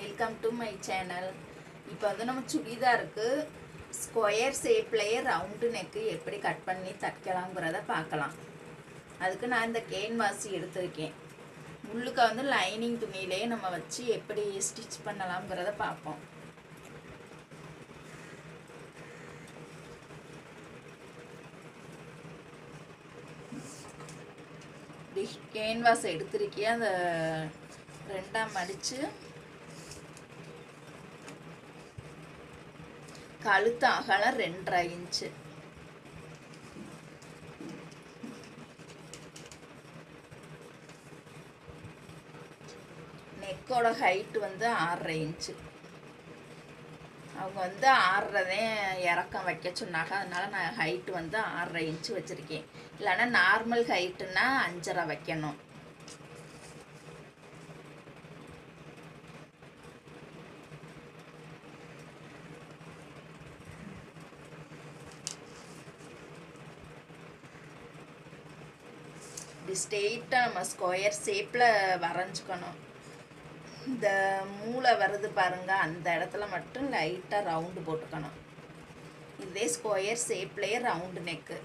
Welcome to my channel இப்போ வந்து நம்ம சுடிதாருக்கு ஸ்கொயர் ஷேப்லேயே ரவுண்டு நெக்கு எப்படி கட் பண்ணி தைக்கலாங்கிறத பார்க்கலாம். அதுக்கு நான் இந்த கேன்வாசி எடுத்திருக்கேன். உள்ளுக்க வந்து லைனிங் துணியிலேயே நம்ம வச்சு எப்படி ஸ்டிச் பண்ணலாம்ங்கிறத பார்ப்போம். கேன்வாஸ் எடுத்திருக்கேன் அந்த ரெண்டாம் மடித்து கழுத்து அகலம் ரெண்டரை இன்ச்சு. நெக்கோட ஹைட் வந்து ஆறரை இன்ச்சு. அவங்க வந்து ஆறரை இறக்கம் வைக்க சொன்னாங்க. அதனால நான் ஹைட்டு வந்து ஆறரை இன்ச்சு வச்சுருக்கேன். இல்லைன்னா நார்மல் ஹைட்டுன்னா அஞ்சரை வைக்கணும். இப்படி ஸ்ட்ரெயிட்டாக நம்ம ஸ்கொயர் ஷேப்பில் வரைஞ்சிக்கணும். இந்த மூளை வருது பாருங்கள் அந்த இடத்துல மட்டும் லைட்டாக ரவுண்டு போட்டுக்கணும். இதே ஸ்கொயர் ஷேப்லேயே ரவுண்டு நெக்கு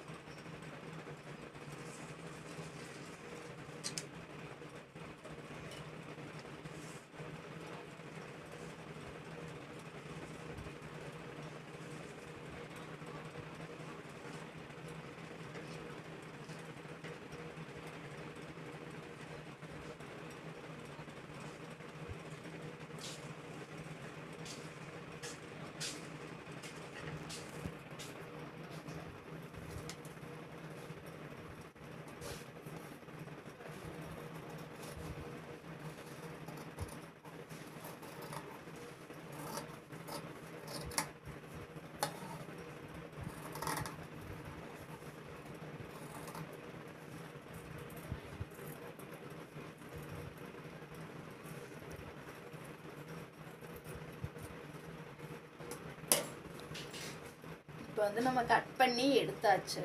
இப்போ வந்து நம்ம கட் பண்ணி எடுத்தாச்சு.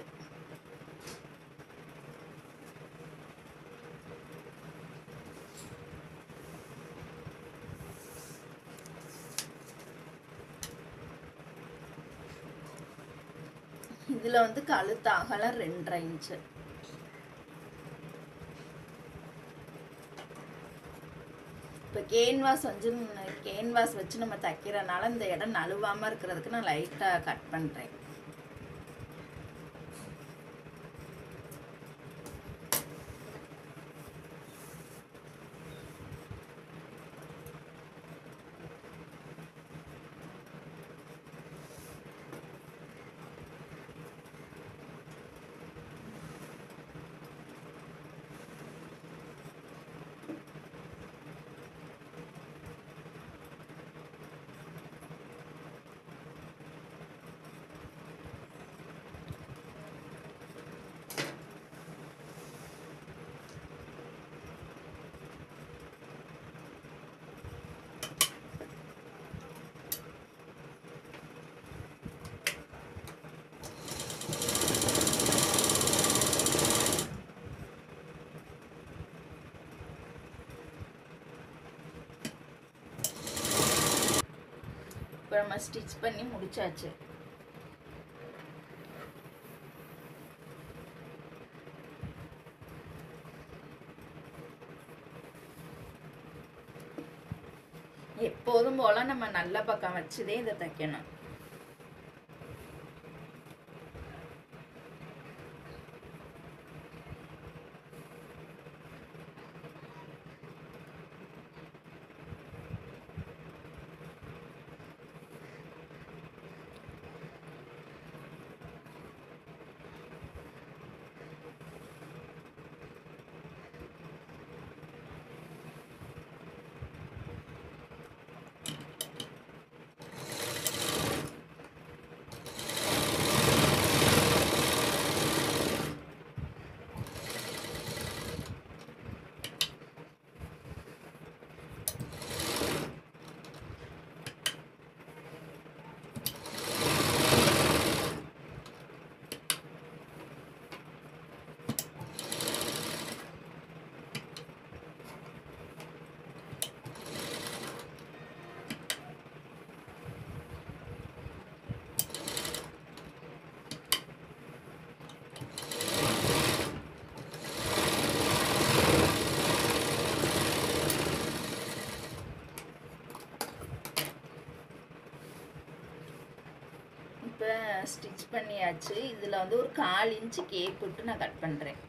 இதில் வந்து கழுத்து அகலம் ரெண்டரை இன்ச்சு. இப்போ கேன்வாஸ் வந்து கேன்வாஸ் வச்சு நம்ம தைக்கிறனால இந்த இடம் நழுவாமல் இருக்கிறதுக்கு நான் லைட்டாக கட் பண்ணுறேன் இப்போ நம்ம ஸ்டிச் பண்ணி முடிச்சாச்சு. எப்போதும் போல நம்ம நல்ல பக்கம் வச்சுதே இதை தைக்கணும். ஸ்டிச் பண்ணியாச்சு. இதில் வந்து ஒரு கால் இன்ச்சு கேப் விட்டு நான் கட் பண்ணுறேன்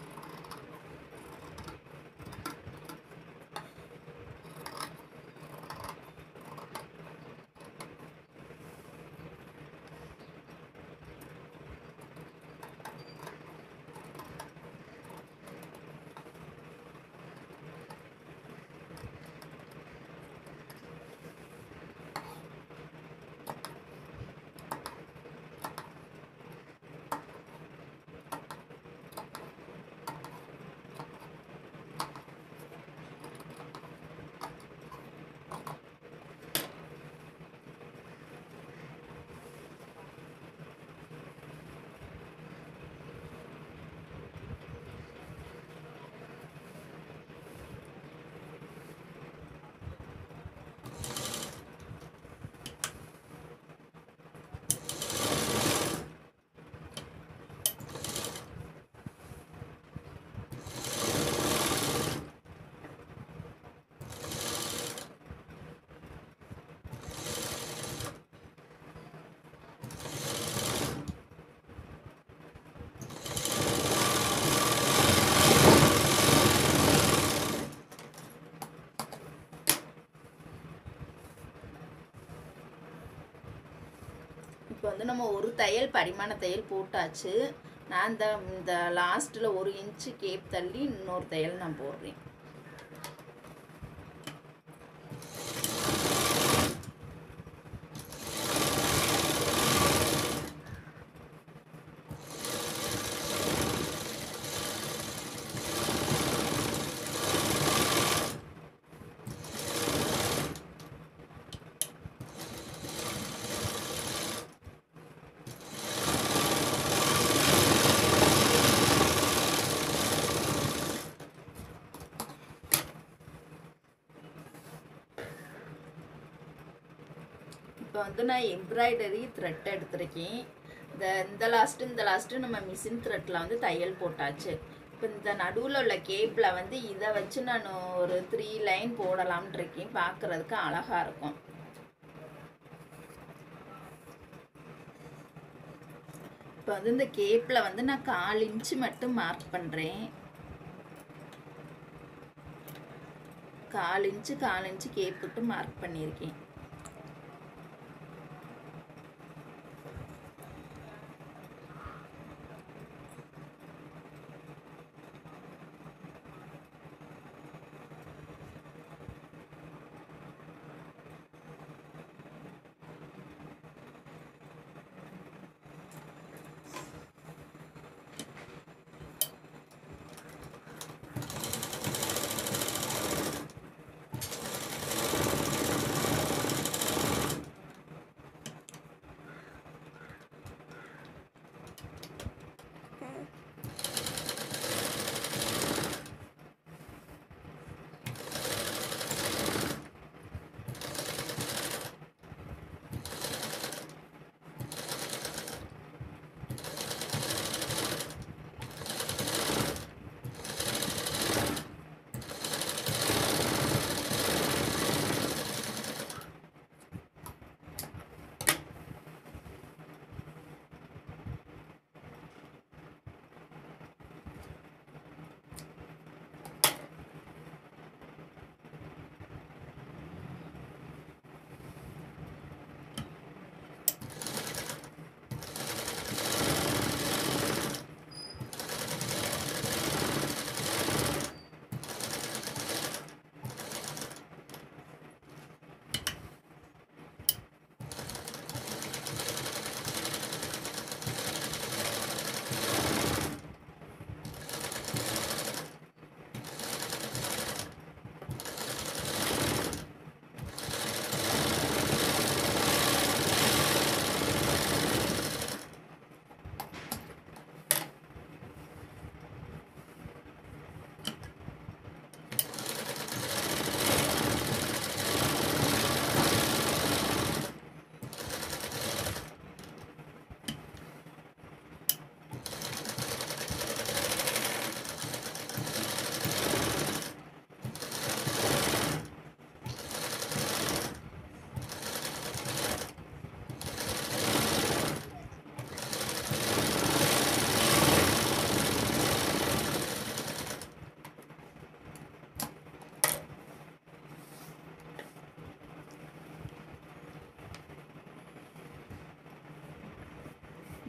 இப்போ வந்து நம்ம ஒரு தையல் பரிமாண தையல் போட்டாச்சு. நான் இந்த இந்த லாஸ்ட்டில் ஒரு இன்ச்சு கேப் தள்ளி இன்னொரு தையல் நான் போடுறேன். இப்போ வந்து நான் எம்ப்ராய்டரி த்ரெட் எடுத்திருக்கேன். இந்த இந்த லாஸ்ட்டு இந்த லாஸ்ட்டு நம்ம மிஷின் த்ரெட்டில் வந்து தையல் போட்டாச்சு. இப்போ இந்த நடுவில் உள்ள கேப்பில் வந்து இதை வச்சு நான் ஒரு த்ரீ லைன் போடலாம்னு இருக்கேன். பார்க்குறதுக்கு அழகாக இருக்கும். இப்போ வந்து இந்த கேப்பில் வந்து நான் கால் இன்ச்சு மட்டும் மார்க் பண்ணுறேன் கால் இன்ச்சு கால் இன்ச்சு கேப் விட்டு மார்க் பண்ணியிருக்கேன்.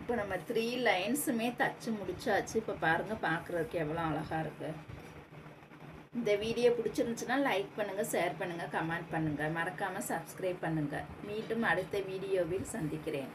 இப்போ நம்ம த்ரீ லைன்ஸுமே தச்சு முடிச்சாச்சு. இப்போ பாருங்கள் பார்க்குறதுக்கு எவ்வளோ அழகாக இருக்குது இந்த வீடியோ பிடிச்சிருந்துச்சுன்னா லைக் பண்ணுங்கள் ஷேர் பண்ணுங்கள் கமெண்ட் பண்ணுங்கள் மறக்காமல் சப்ஸ்கிரைப் பண்ணுங்கள் மீண்டும் அடுத்த வீடியோவில் சந்திக்கிறேன்.